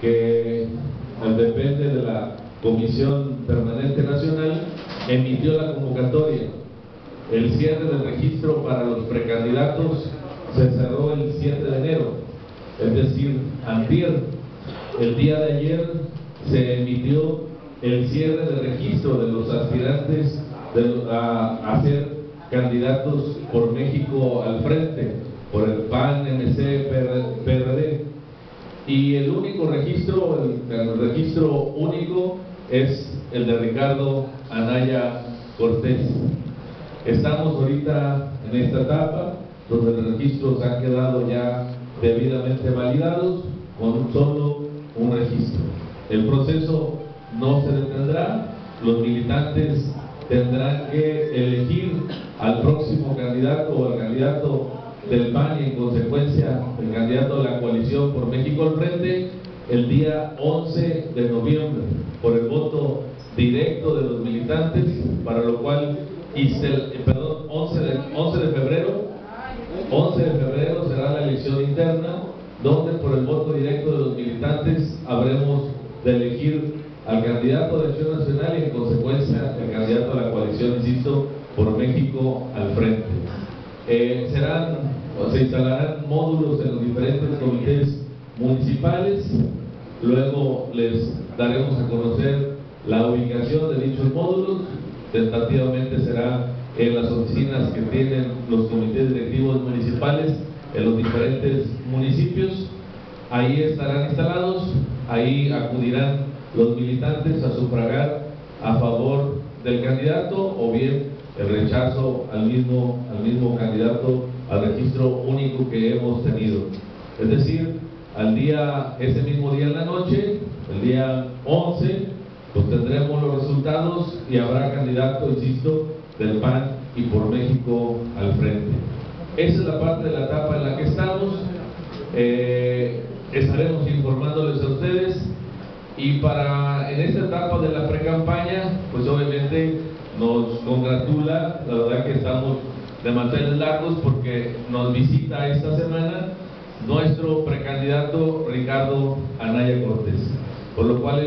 que depende de la Comisión Permanente Nacional, emitió la convocatoria. El cierre del registro para los precandidatos se cerró el 7 de enero, es decir, antier. El día de ayer se emitió el cierre del registro de los aspirantes a, a ser candidatos por México al frente, por el PAN, MC. Y el único registro, el, registro único es el de Ricardo Anaya Cortés. Estamos ahorita en esta etapa donde los registros han quedado ya debidamente validados con solo un registro. El proceso no se detendrá, los militantes tendrán que elegir al próximo candidato o al candidato del PAN y en consecuencia el candidato de la coalición por México al frente el día 11 de noviembre por el voto directo de los militantes, para lo cual, se, perdón, 11 de, 11 de febrero, 11 de febrero será la elección interna, donde por el voto directo de los militantes habremos de elegir al candidato de Acción Nacional y en consecuencia el candidato a la coalición, insisto, por México al frente. Eh, serán, se instalarán módulos en los diferentes comités municipales, luego les daremos a conocer la ubicación de dichos módulos, tentativamente será en las oficinas que tienen los comités directivos municipales en los diferentes municipios, ahí estarán instalados, ahí acudirán los militantes a sufragar a favor del candidato o bien el rechazo al mismo, al mismo candidato al registro único que hemos tenido. Es decir, al día, ese mismo día en la noche, el día 11, pues tendremos los resultados y habrá candidato, insisto, del PAN y por México al frente. Esa es la parte de la etapa en la que estamos. Eh, estaremos informándoles a ustedes y para en esta etapa de la pre-campaña, pues obviamente nos congratula, la verdad que estamos de manteles largos porque nos visita esta semana nuestro precandidato Ricardo Anaya Cortés, por lo cual